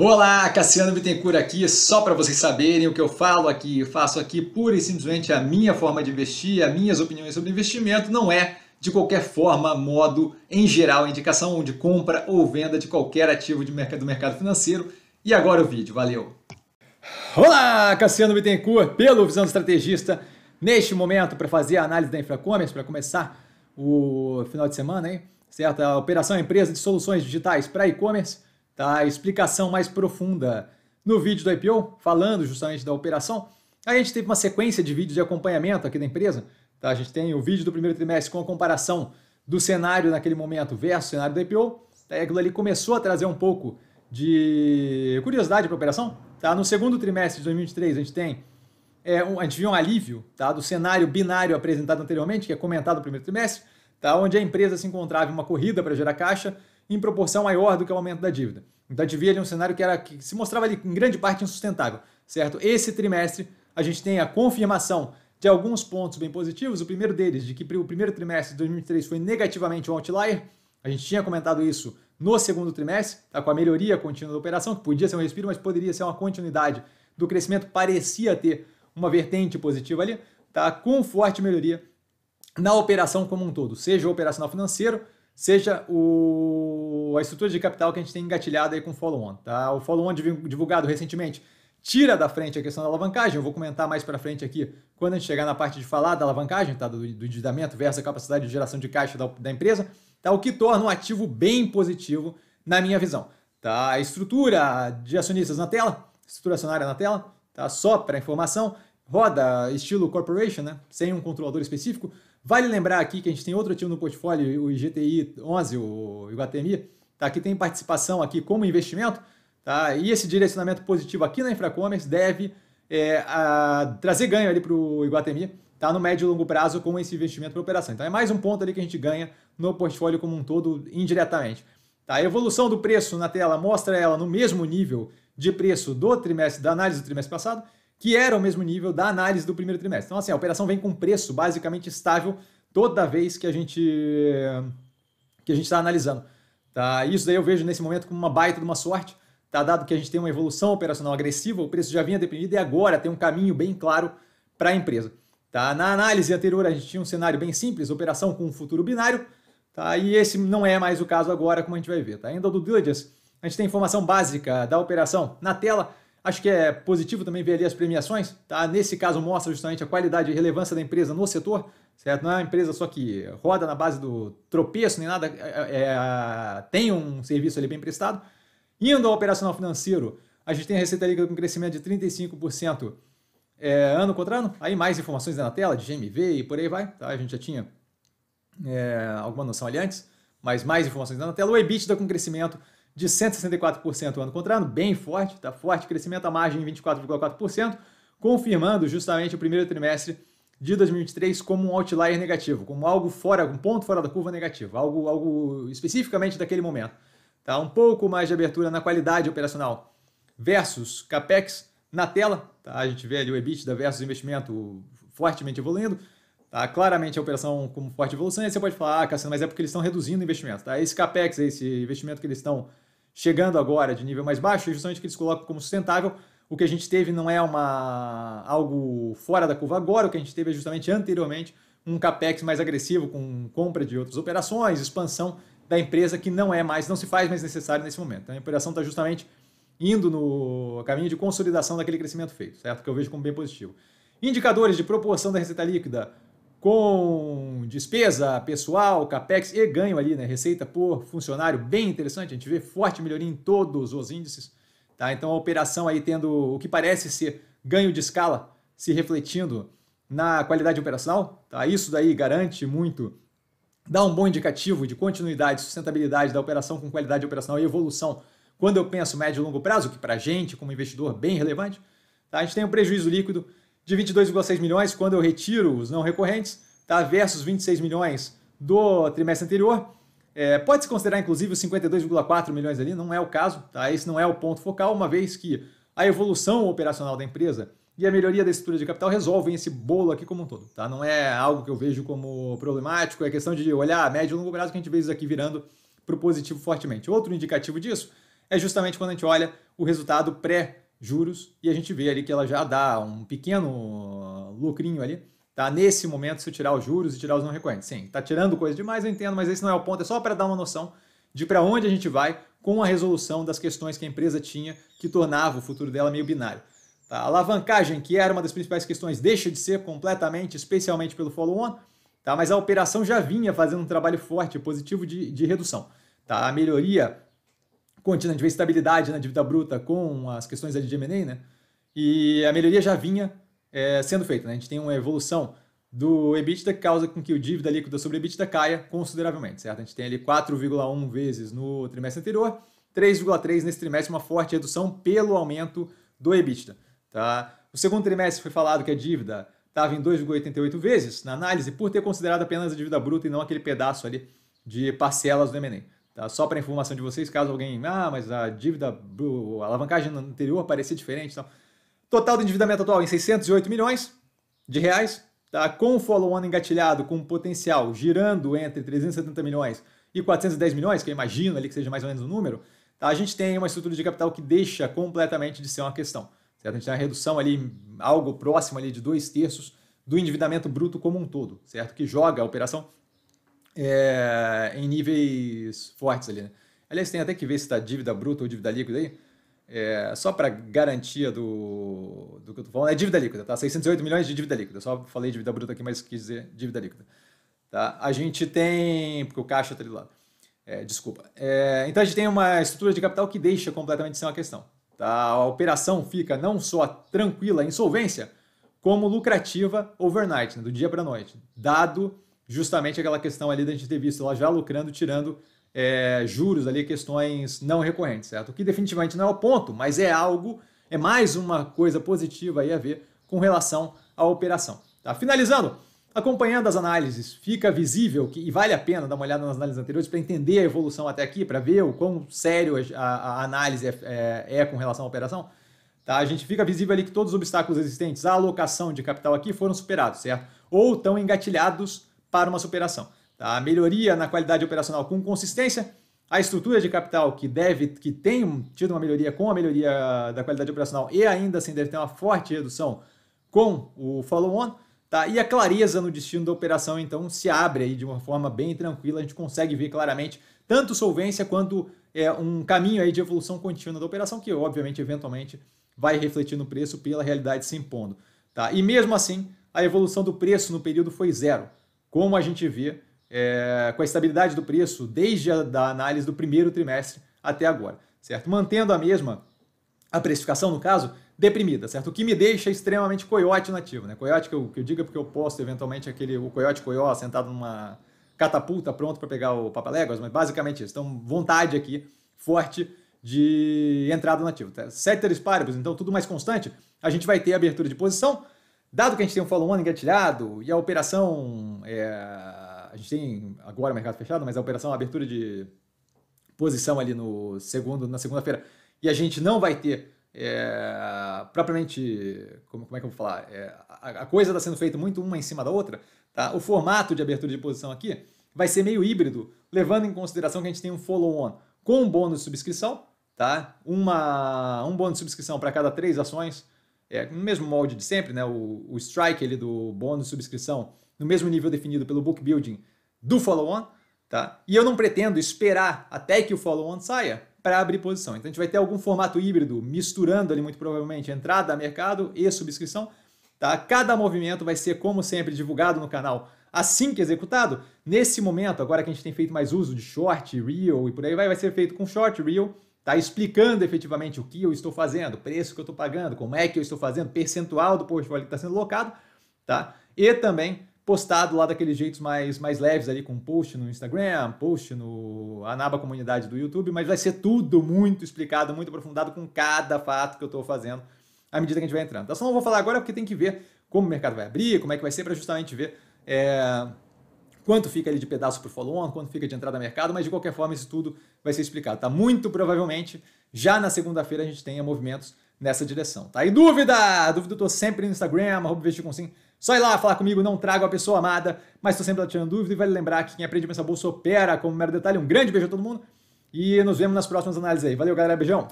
Olá, Cassiano Bittencourt aqui, só para vocês saberem o que eu falo aqui, faço aqui pura e simplesmente a minha forma de investir, as minhas opiniões sobre investimento, não é de qualquer forma, modo, em geral, indicação de compra ou venda de qualquer ativo de mercado, do mercado financeiro. E agora o vídeo, valeu! Olá, Cassiano Bittencourt, pelo Visão do Estrategista, neste momento para fazer a análise da Infracommerce, para começar o final de semana, hein? certo? A operação empresa de soluções digitais para e-commerce tá? explicação mais profunda no vídeo do IPO, falando justamente da operação. A gente teve uma sequência de vídeos de acompanhamento aqui da empresa. Tá? A gente tem o vídeo do primeiro trimestre com a comparação do cenário naquele momento versus o cenário do IPO. Tá? Aquilo ali começou a trazer um pouco de curiosidade para a operação. Tá? No segundo trimestre de 2023, a gente tem é, um, a gente viu um alívio tá? do cenário binário apresentado anteriormente, que é comentado no primeiro trimestre, tá? onde a empresa se encontrava em uma corrida para gerar caixa em proporção maior do que o aumento da dívida. Então a gente via ali um cenário que, era, que se mostrava ali em grande parte insustentável, certo? Esse trimestre a gente tem a confirmação de alguns pontos bem positivos. O primeiro deles, de que o primeiro trimestre de 2023 foi negativamente um outlier. A gente tinha comentado isso no segundo trimestre, tá? com a melhoria contínua da operação, que podia ser um respiro, mas poderia ser uma continuidade do crescimento, parecia ter uma vertente positiva ali, tá? com forte melhoria na operação como um todo, seja o operacional financeiro, seja o, a estrutura de capital que a gente tem engatilhado aí com o follow-on. Tá? O follow-on divulgado recentemente tira da frente a questão da alavancagem, eu vou comentar mais para frente aqui quando a gente chegar na parte de falar da alavancagem, tá? do, do endividamento versus a capacidade de geração de caixa da, da empresa, tá? o que torna um ativo bem positivo na minha visão. Tá? A estrutura de acionistas na tela, estrutura acionária na tela, tá? só para informação, roda estilo corporation, né? sem um controlador específico, Vale lembrar aqui que a gente tem outro ativo no portfólio, o IGTI 11, o Iguatemi, tá? que tem participação aqui como investimento, tá? e esse direcionamento positivo aqui na Infracommerce deve é, a, trazer ganho ali para o Iguatemi tá? no médio e longo prazo com esse investimento para operação. Então é mais um ponto ali que a gente ganha no portfólio como um todo indiretamente. Tá? A evolução do preço na tela mostra ela no mesmo nível de preço do trimestre, da análise do trimestre passado, que era o mesmo nível da análise do primeiro trimestre. Então, assim, a operação vem com preço basicamente estável toda vez que a gente que a gente está analisando. Tá? Isso daí eu vejo nesse momento como uma baita de uma sorte, tá? dado que a gente tem uma evolução operacional agressiva, o preço já vinha deprimido e agora tem um caminho bem claro para a empresa. Tá? Na análise anterior a gente tinha um cenário bem simples, operação com um futuro binário, tá? e esse não é mais o caso agora, como a gente vai ver. Tá? Ainda do diligence, a gente tem informação básica da operação na tela, Acho que é positivo também ver ali as premiações, tá? Nesse caso mostra justamente a qualidade e relevância da empresa no setor, certo? Não é uma empresa só que roda na base do tropeço nem nada, é, é, é tem um serviço ali bem prestado. Indo ao operacional financeiro, a gente tem a receita líquida com crescimento de 35% é, ano contra ano. Aí mais informações na tela de GMV e por aí vai, tá? A gente já tinha é, alguma noção ali antes, mas mais informações na tela. O EBITDA com crescimento de 164% ano contra ano, bem forte, está forte, crescimento à margem em 24,4%, confirmando justamente o primeiro trimestre de 2023 como um outlier negativo, como algo fora, um ponto fora da curva negativo, algo, algo especificamente daquele momento. Tá? Um pouco mais de abertura na qualidade operacional versus CAPEX na tela, tá? a gente vê ali o EBITDA versus investimento fortemente evoluindo, tá? claramente a operação como forte evolução, e aí você pode falar, ah, Cassiano, mas é porque eles estão reduzindo o investimento. Tá? Esse CAPEX, esse investimento que eles estão chegando agora de nível mais baixo, é justamente que eles colocam como sustentável. O que a gente teve não é uma algo fora da curva agora, o que a gente teve é justamente anteriormente um capex mais agressivo com compra de outras operações, expansão da empresa que não é mais, não se faz mais necessário nesse momento. Então, a operação está justamente indo no caminho de consolidação daquele crescimento feito, certo? Que eu vejo como bem positivo. Indicadores de proporção da receita líquida com despesa pessoal, capex e ganho ali, né? Receita por funcionário, bem interessante. A gente vê forte melhoria em todos os índices. Tá? Então a operação aí tendo o que parece ser ganho de escala se refletindo na qualidade operacional. Tá? Isso daí garante muito, dá um bom indicativo de continuidade, sustentabilidade da operação com qualidade operacional e evolução. Quando eu penso médio e longo prazo, que para a gente, como investidor, bem relevante, tá? a gente tem um prejuízo líquido de 22,6 milhões quando eu retiro os não recorrentes, tá? versus 26 milhões do trimestre anterior. É, Pode-se considerar, inclusive, os 52,4 milhões ali, não é o caso, tá? esse não é o ponto focal, uma vez que a evolução operacional da empresa e a melhoria da estrutura de capital resolvem esse bolo aqui como um todo. Tá? Não é algo que eu vejo como problemático, é questão de olhar a médio e longo prazo que a gente vê isso aqui virando para o positivo fortemente. Outro indicativo disso é justamente quando a gente olha o resultado pré-juros e a gente vê ali que ela já dá um pequeno lucrinho ali, tá? Nesse momento, se eu tirar os juros e tirar os não recorrentes. Sim, tá tirando coisa demais, eu entendo, mas esse não é o ponto, é só para dar uma noção de para onde a gente vai com a resolução das questões que a empresa tinha que tornava o futuro dela meio binário. Tá? A alavancagem, que era uma das principais questões, deixa de ser completamente, especialmente pelo follow-on, tá? mas a operação já vinha fazendo um trabalho forte, positivo de, de redução. Tá? A melhoria contínua, de estabilidade na dívida bruta com as questões ali de né? e a melhoria já vinha é, sendo feita. Né? A gente tem uma evolução do EBITDA que causa com que o dívida líquida sobre EBITDA caia consideravelmente, certo? A gente tem ali 4,1 vezes no trimestre anterior, 3,3 nesse trimestre, uma forte redução pelo aumento do EBITDA. Tá? O segundo trimestre foi falado que a dívida estava em 2,88 vezes na análise, por ter considerado apenas a dívida bruta e não aquele pedaço ali de parcelas do M&A. Tá? Só para informação de vocês, caso alguém, ah, mas a dívida, a alavancagem anterior parecia diferente. Então, total do endividamento atual em 608 milhões de reais, tá? com o follow-on engatilhado, com potencial girando entre 370 milhões e 410 milhões, que eu imagino ali que seja mais ou menos o número, tá? a gente tem uma estrutura de capital que deixa completamente de ser uma questão. Certo? A gente tem uma redução ali, algo próximo ali de dois terços do endividamento bruto como um todo, certo? Que joga a operação é, em níveis fortes ali. Né? Aliás, tem até que ver se está dívida bruta ou dívida líquida aí. É, só para garantia do, do que eu estou falando, é dívida líquida, tá? 608 milhões de dívida líquida. Só falei dívida bruta aqui, mas quis dizer dívida líquida. Tá? A gente tem. Porque o caixa está ali do lado. É, desculpa. É, então a gente tem uma estrutura de capital que deixa completamente ser uma questão. Tá? A operação fica não só tranquila em solvência, como lucrativa overnight, né? do dia para a noite, dado justamente aquela questão ali da gente ter visto ela já lucrando, tirando é, juros ali, questões não recorrentes, certo? O que definitivamente não é o ponto, mas é algo, é mais uma coisa positiva aí a ver com relação à operação. Tá? Finalizando, acompanhando as análises, fica visível que, e vale a pena dar uma olhada nas análises anteriores para entender a evolução até aqui, para ver o quão sério a, a análise é, é, é, com relação à operação. Tá? A gente fica visível ali que todos os obstáculos existentes à alocação de capital aqui foram superados, certo? Ou estão engatilhados para uma superação. Tá? A melhoria na qualidade operacional com consistência, a estrutura de capital que deve, que tem tido uma melhoria com a melhoria da qualidade operacional e ainda assim deve ter uma forte redução com o follow-on, tá? E a clareza no destino da operação então se abre aí de uma forma bem tranquila, a gente consegue ver claramente tanto solvência quanto é, um caminho aí de evolução contínua da operação que obviamente eventualmente vai refletir no preço pela realidade se impondo, tá? E mesmo assim, a evolução do preço no período foi zero como a gente vê é, com a estabilidade do preço desde a da análise do primeiro trimestre até agora, certo? Mantendo a mesma a precificação, no caso, deprimida, certo? O que me deixa extremamente coiote nativo, né? Coiote que eu, que eu diga porque eu posto eventualmente aquele o coiote coió sentado numa catapulta pronto para pegar o papaléguas, mas basicamente isso. Então, vontade aqui forte de entrada nativa. Tá? Ceteris paribus, então tudo mais constante, a gente vai ter abertura de posição, Dado que a gente tem um follow-on engatilhado e a operação, é, a gente tem agora o mercado fechado, mas a operação a abertura de posição ali no segundo, na segunda-feira, e a gente não vai ter é, propriamente, como, como é que eu vou falar, é, a, a, coisa está sendo feita muito uma em cima da outra, tá? o formato de abertura de posição aqui vai ser meio híbrido, levando em consideração que a gente tem um follow-on com um bônus de subscrição, tá? Uma, um bônus de subscrição para cada três ações, é, no mesmo molde de sempre, né, o, o strike ali do bônus de subscrição, no mesmo nível definido pelo book building do follow-on, tá? E eu não pretendo esperar até que o follow-on saia para abrir posição. Então a gente vai ter algum formato híbrido misturando ali muito provavelmente entrada mercado e subscrição, tá? Cada movimento vai ser como sempre divulgado no canal assim que executado. Nesse momento, agora que a gente tem feito mais uso de short, real e por aí vai, vai ser feito com short, real Está explicando efetivamente o que eu estou fazendo, preço que eu estou pagando, como é que eu estou fazendo, percentual do portfólio que está sendo locado, tá? E também postado lá daqueles jeitos mais, mais leves ali, com post no Instagram, post no Anaba Comunidade do YouTube, mas vai ser tudo muito explicado, muito aprofundado com cada fato que eu estou fazendo à medida que a gente vai entrando. Então, só não vou falar agora porque tem que ver como o mercado vai abrir, como é que vai ser para justamente ver é, quanto fica ali de pedaço para o follow-on, quanto fica de entrada no mercado, mas de qualquer forma isso tudo vai ser explicado. Tá? Muito provavelmente, já na segunda-feira a gente tenha movimentos nessa direção. Tá? E dúvida? Dúvida eu tô sempre no Instagram, arroba vestir com sim. Só ir lá falar comigo, não trago a pessoa amada, mas estou sempre lá tirando dúvida e vale lembrar que quem aprende a pensar bolsa opera como mero detalhe. Um grande beijo a todo mundo E nos vemos nas próximas análises aí. Valeu, galera. Beijão!